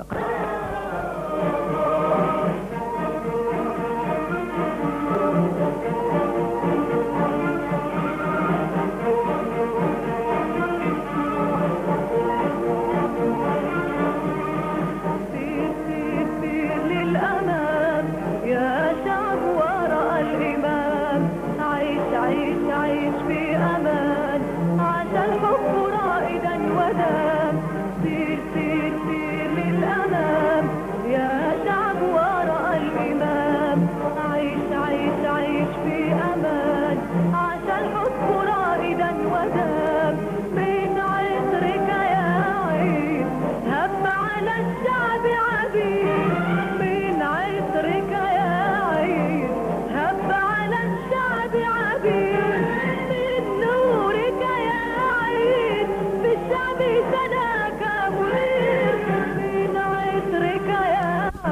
لقد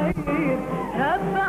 Hep